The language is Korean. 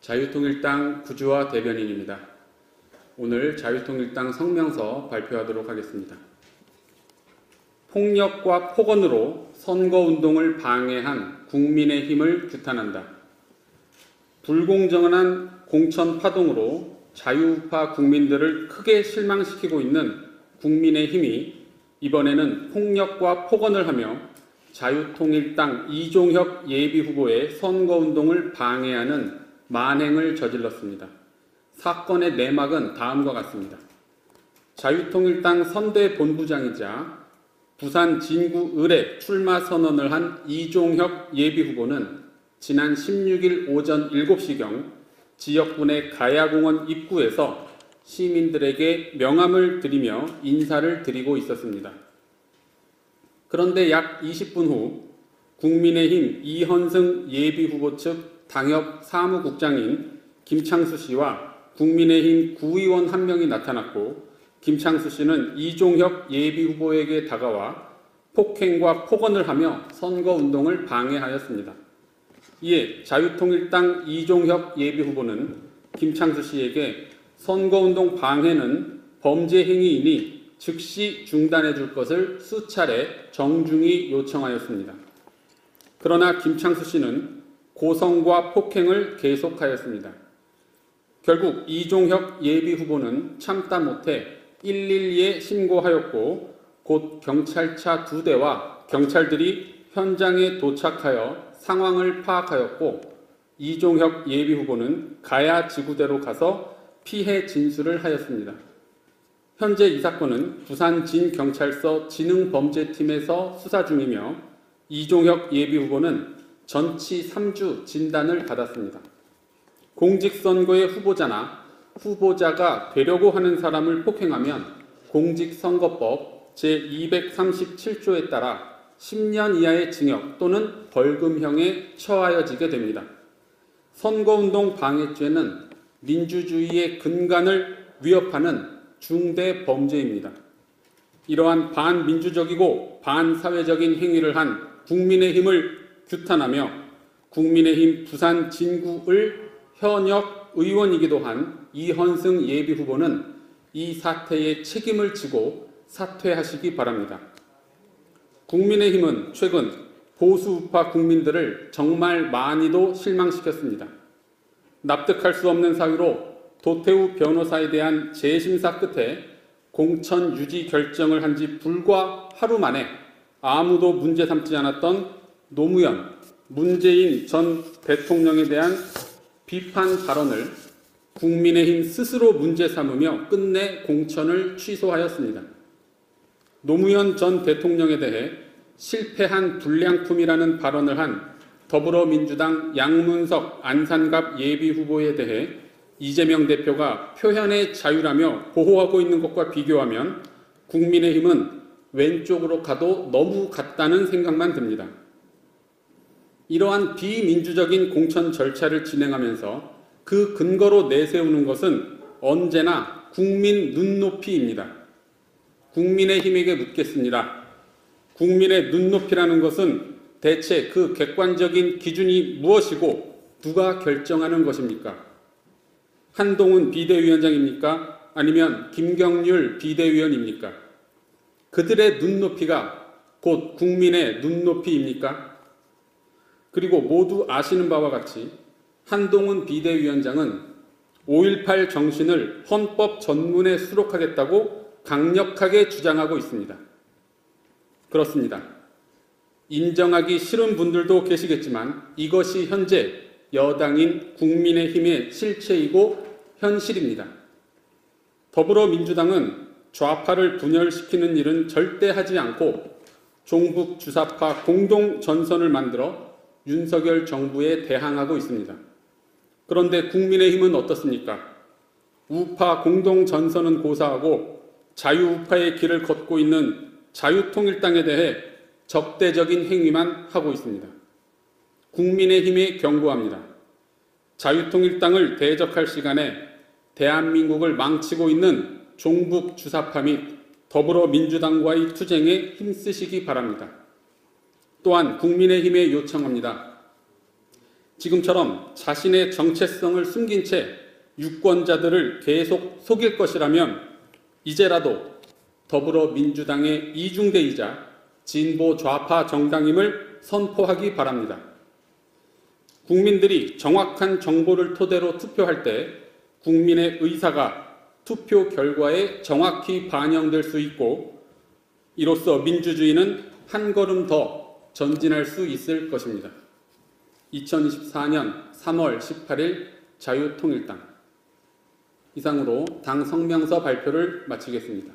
자유통일당 구주와 대변인입니다. 오늘 자유통일당 성명서 발표하도록 하겠습니다. 폭력과 폭언으로 선거운동을 방해한 국민의 힘을 규탄한다. 불공정한 공천 파동으로 자유우파 국민들을 크게 실망시키고 있는 국민의 힘이 이번에는 폭력과 폭언을 하며 자유통일당 이종혁 예비후보의 선거운동을 방해하는 만행을 저질렀습니다. 사건의 내막은 다음과 같습니다. 자유통일당 선대 본부장이자 부산 진구 을에 출마 선언을 한 이종혁 예비후보는 지난 16일 오전 7시경 지역군의 가야공원 입구에서 시민들에게 명함을 드리며 인사를 드리고 있었습니다. 그런데 약 20분 후 국민의힘 이현승 예비후보 측 당협 사무국장인 김창수 씨와 국민의힘 구의원 한 명이 나타났고 김창수 씨는 이종혁 예비후보에게 다가와 폭행과 폭언을 하며 선거운동을 방해하였습니다. 이에 자유통일당 이종혁 예비후보는 김창수 씨에게 선거운동 방해는 범죄 행위이니 즉시 중단해 줄 것을 수차례 정중히 요청하였습니다. 그러나 김창수 씨는 고성과 폭행을 계속하였습니다. 결국 이종혁 예비 후보는 참다 못해 112에 신고하였고 곧 경찰차 두 대와 경찰들이 현장에 도착하여 상황을 파악하였고 이종혁 예비 후보는 가야 지구대로 가서 피해 진술을 하였습니다. 현재 이 사건은 부산 진경찰서 지능범죄팀에서 수사 중이며 이종혁 예비 후보는 전치 3주 진단을 받았습니다. 공직선거의 후보자나 후보자가 되려고 하는 사람을 폭행하면 공직선거법 제237조에 따라 10년 이하의 징역 또는 벌금형에 처하여지게 됩니다. 선거운동 방해죄는 민주주의의 근간을 위협하는 중대 범죄입니다. 이러한 반민주적이고 반사회적인 행위를 한 국민의힘을 규탄하며 국민의힘 부산 진구을 현역 의원이기도 한 이헌승 예비 후보는 이 사태의 책임을 지고 사퇴하시기 바랍니다. 국민의힘은 최근 보수우파 국민들을 정말 많이도 실망시켰습니다. 납득할 수 없는 사유로 도태우 변호사에 대한 재심사 끝에 공천 유지 결정을 한 지 불과 하루 만에 아무도 문제 삼지 않았던 노무현, 문재인 전 대통령에 대한 비판 발언을 국민의힘 스스로 문제 삼으며 끝내 공천을 취소하였습니다. 노무현 전 대통령에 대해 실패한 불량품이라는 발언을 한 더불어민주당 양문석 안산갑 예비 후보에 대해 이재명 대표가 표현의 자유라며 보호하고 있는 것과 비교하면 국민의힘은 왼쪽으로 가도 너무 같다는 생각만 듭니다. 이러한 비민주적인 공천 절차를 진행하면서 그 근거로 내세우는 것은 언제나 국민 눈높이입니다. 국민의힘에게 묻겠습니다. 국민의 눈높이라는 것은 대체 그 객관적인 기준이 무엇이고 누가 결정하는 것입니까? 한동훈 비대위원장입니까? 아니면 김경률 비대위원입니까? 그들의 눈높이가 곧 국민의 눈높이입니까? 그리고 모두 아시는 바와 같이 한동훈 비대위원장은 5.18 정신을 헌법 전문에 수록하겠다고 강력하게 주장하고 있습니다. 그렇습니다. 인정하기 싫은 분들도 계시겠지만 이것이 현재 여당인 국민의힘의 실체이고 현실입니다. 더불어민주당은 좌파를 분열시키는 일은 절대 하지 않고 종북 주사파 공동 전선을 만들어 윤석열 정부에 대항하고 있습니다. 그런데 국민의힘은 어떻습니까? 우파 공동 전선은 고사하고 자유우파의 길을 걷고 있는 자유통일당에 대해 적대적인 행위만 하고 있습니다. 국민의힘이 경고합니다. 자유통일당을 대적할 시간에 대한민국을 망치고 있는 종북 주사파 및 더불어민주당과의 투쟁에 힘쓰시기 바랍니다. 또한 국민의힘에 요청합니다. 지금처럼 자신의 정체성을 숨긴 채 유권자들을 계속 속일 것이라면 이제라도 더불어민주당의 이중대이자 진보 좌파 정당임을 선포하기 바랍니다. 국민들이 정확한 정보를 토대로 투표할 때 국민의 의사가 투표 결과에 정확히 반영될 수 있고 이로써 민주주의는 한 걸음 더 전진할 수 있을 것입니다. 2024년 3월 18일 자유통일당 이상으로 당 성명서 발표를 마치겠습니다.